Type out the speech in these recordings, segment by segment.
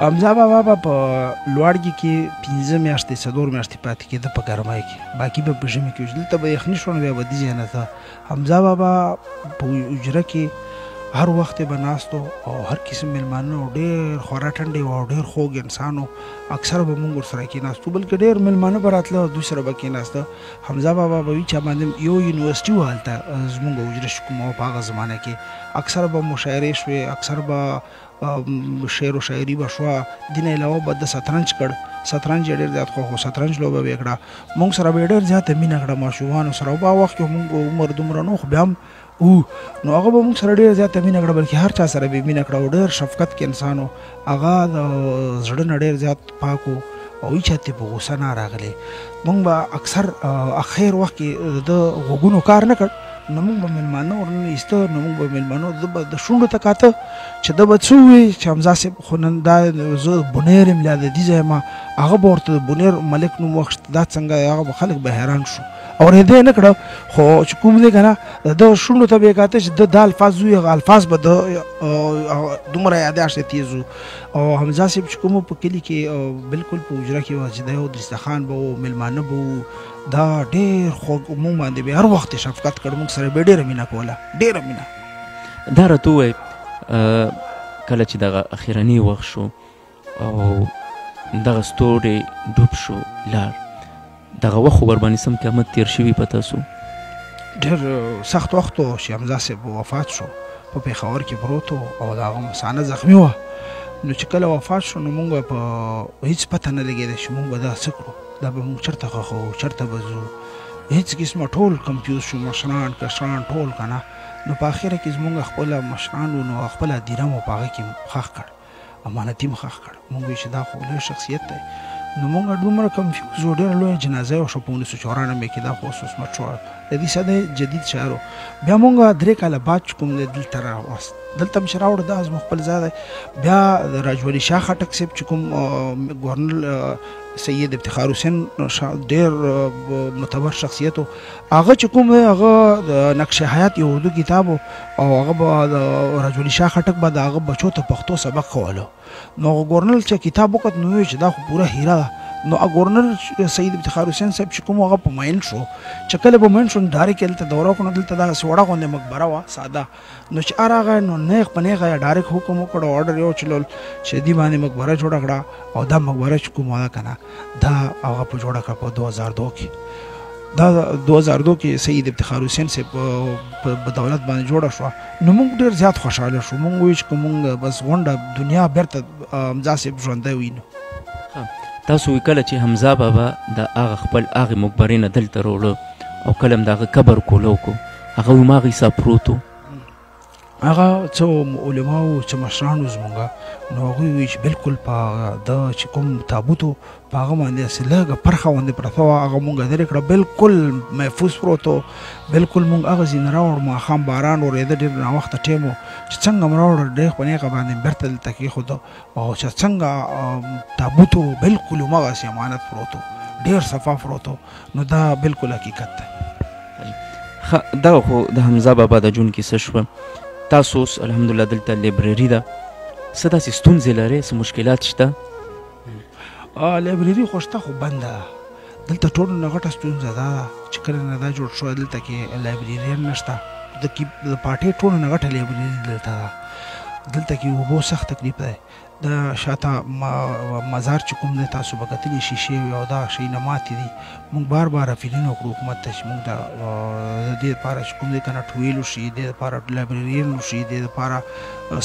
حمزه بابا به په لوړګي کې پنځه میاشتې څلور میاشتې پاتې کېده په ګرمۍ کې باقي به په ژمي کې دلته به یخني شو نو بیا به دي ځای نه ته حمزه بابا په حجره کې هر وخت به ناستو او هر قسم ملمانه او ډېر خورا ټنډې او ډېر خوږ انسان او اکثر به موږ ورسره کېناستو بلکې ډېر ملمانه به راتله او دوی سره به کېناسته حمزه بابا به وي چې باندې یو یونیورسټي و هلته زموږ حجره شو کوم په هغه زمانه کې اکثر به مشاعرې شوې اکثر به شعر و شاعري به شوه دینه علاوه به د شطرنج کړ شطرنج یې ډېر زیات خوښ و شطرنج لوبه به یې کړه موږ سره به یې ډېر زیاته مینه کړه ماشومانو سره په وخت کې موږ عمر دومره نو خو بیا هم و نو هغه به موږ سره ډېر زیاته مینه کړه بلکې هر چا سره به یې مینه کړه او ډېر شفقت کې انسان و هغه د زړه نه ډېر زیات پاک وو او هیچا ته په غوسه نه راغلی مونږ به اکثر اخیر وخت کې د ده غوږونو کار نه کړ نو مونږ به مېلمانه ورننه ایسته نو مونږ به مېلمانو ده به د شونډو ته کاته چې ده به څه ووایي چې حمزه صاحب خو نن دا زه بونیر یم لا د دې ځای ما هغه به ورته د بونیر ملک نوم واخیست دا څنګه هغه به خلک به حیران شو اورېدی یې نه کړه خو چې کوم دی که نه د ده شونډو ته به یې کاته چې ده دا الفاظ ووایي هغه الفاظ به د دومره یاداشت یې تېز و او حمزه صاحب چې کوم په کلی کې او بالکل په اجرا کې وځي دا او دستخان به او ملمانه به دا ډېر خو موږ باندې به هر وخت شفقت کړ موږ سره به ډېر مینا کوله ډېر مینا دا راته وای کله چې دغه اخیرنی وخت شو او دغه ستوري ډوب شو لار دغه وخت خو ورباندې سم قیامت تیر شوی په تاسو ډېر سخت وخت و چې حمزه صاحب وفات شو په پېښور کې پروت و او د هغه مثانه زخمي وه نو چې کله وفات شو نو موږ په هیڅ پته نه لګېده چې موږ به دا څه کړو دا به موږ چرته خخو چرته به ځو هیڅ قسمه ټول کمپیوز شو مشران کشران ټول کنه نو په اخر کې زمونږ خپل مشران نو خپل دیره مو پاغه کې خخ کړ امانتي مخخ کړ مونږ وی چې دا خو لوی شخصیت دی نو مونږ دومره کنفیوز و ډېر لوی جنازه او شپه ونیسو چې ورانه مې کې دا خو اوس عصمت شو د دې ساده جدید شاعرو بیا مونږ درې کاله بعد چې کوم دی دلته راوست دلته مې چې راوړ دا زموږ خپل ځای دی بیا د راجولي شاه خټک صاحب چې کوم ګورنر سید افتخار حسین ډېر معتبر شخصیت هغه چې کوم دی هغه د نقش حیات یو اردو کتاب او هغه به د رجل شاه خټک به د هغه بچو ته پښتو سبق کولو نو هغه ګورنر چې کتاب وکت نو وی چې دا خو پوره هیره ده نو هغه ګورنر سید افتخار حسین صاحب چې کوم هغه په ماین شو چې کله په ماین شو ډایرک هلته دوره وکړه دلته دغسې وړه غوندې مقبره وه ساده نو چه راغی نو نیغ په نیغه یې ډاریک حکم وکړ او اډر یې وچلول چه دی باندې مقبره جوړه کړه او دا مقبره چه کومه ده کنه دا هغه په جوړه کړه په 2002 کې دا 2002 کې سید افتخار حسین سه په بدولت باندې جوړه شو نو موږ ډیر زیات خوشاله شو موږ ویش کوم بس غونډه دنیا برته امزا سه ژوندې وینو تاسو کله چې حمزه بابا د هغه خپل هغه مقبرې نه دلته وروړو او کلم دغه قبر کولو کو هغه هماغه حساب پروت و هغه څو علما او چې مشرانو زمونږه نو هغه وی چې بالکل په د چې کوم تابوت په هغه باندې اصله پرخه باندې پرته و هغه مونږه درې کړه بالکل محفوظ پروتو بالکل مونږ هغه زین راوړ ما خام باران ورېده ډېر نا وخت ټیم و چې څنګه مراوړ ډېر په نیغه باندې برته دلته کې خو او چې څنګه تابوت بالکل مغه سي امانت پروتو ډېر صفاف پروتو نو دا بالکل حقیقت ده خه دغه خو د حمزه بابا د جون کیسه شوه تاسو اوس الحمدلله دلته لایبرري ده څه داسې ستونزې لرئ څه مشکلات شته لایبرري خو شته خو بنده ده دلته ټول نه غټه ستونزه دا ده چې کله نه دا جوړ شو دلته کې لایبرریان نشته د د پارټۍ ټول نه غټه لایبرري دلته ده دلته کې اوبو سخت تکلیف دی د شاته مزار چې کوم دی تاسو به کتلی شیشې وې او دا شیونه ماتې دي موږ بار بار اپیلونه وکړو حکومت ته چې موږ ته د دې لپاره چې کوم دی کنه ټویل وشي د دې لپاره لایبریرین وشي د دې لپاره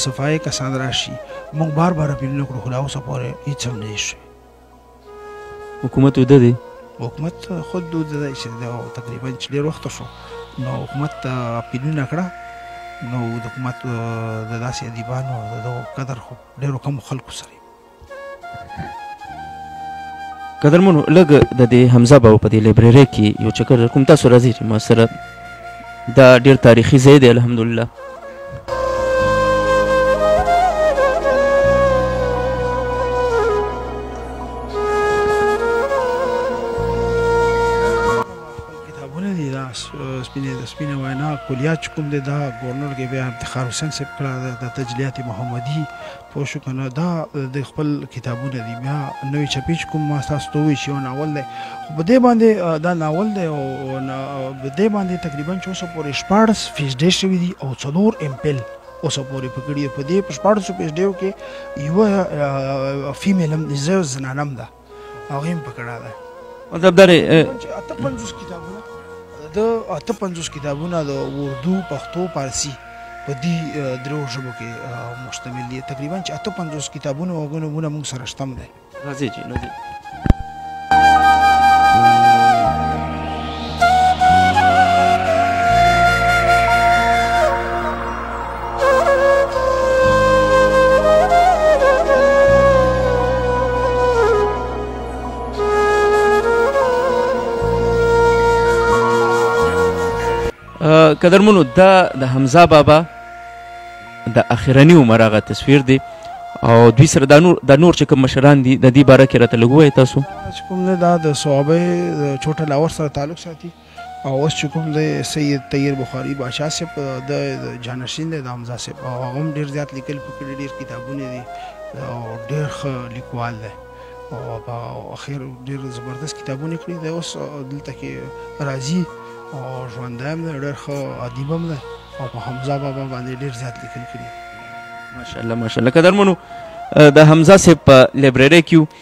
صفایې کسان راشي موږ بار بار اپیلونه وکړو خو لا اوسه پورې هیڅ هم نه دي شوي. حکومت وده دی حکومت خود د دې چې دا تقریبا چې ډیر وخت شو نو حکومت ته اپیلونه کړه نو د حکومت د داسې ادیبانو د قدر خو ډیرو کم خلکو سره قدرمنو لږ د دې حمزه بابا په دې لایبرري کې یو چکر کوم تاسو راځي چې ما سره دا ډیر تاریخي ځای دی الحمدلله سپینې د سپینې وینا کلیات چې کوم دی دا ګورنر کې بیا افتخار حسین صاحب کړه د تجلیات محمدي پوه شو کنه دا د خپل کتابونه دي بیا نوې چپی چې کوم ما تاسو ته وویل چې یو ناول دی خو په دې باندې دا ناول دی او په دې باندې تقریبا چې اوسه پورې شپاړس فیصدې شوي دي او څلور امپل اوسه پورې په کړي په دې په شپاړسو فیصدیو کې یوه فیمیل هم زنانه هم ده هغه هم پکړه ده مطلب دا چې اته 50 کتابونه د اته 50 کتابونه د اردو پښتو پارسی په دې درو ژبو کې مشتمل دي تقریبا چې اته 50 کتابونه او غنونه موږ سره شته ده راځي چې نو دي قدرمنو دا د حمزه بابا د اخرنی عمر هغه تصویر دی او دوی سره د نور د نور چې کوم مشران دي د دې باره کې راته لګوي تاسو چې کوم دا د صحابه چوټه لاور سره تعلق ساتي او اوس چې کوم دی سید طیر بخاری باچا صاحب د جانشین دی د حمزه صاحب او هغه هم ډېر زیات لیکل په کړي ډېر کتابونه دي او ډېر ښه لیکوال دی او په اخر ډېر زبردست کتابونه کړي دی اوس دلته کې راځي او ژوندی هم دی ډېر ښه ادیب هم دی او په حمزه بابا باندې ډېر زیات لیکل کړي ماشاءالله ماشاءالله قدرمنو د حمزه صاحب په لایبرري کې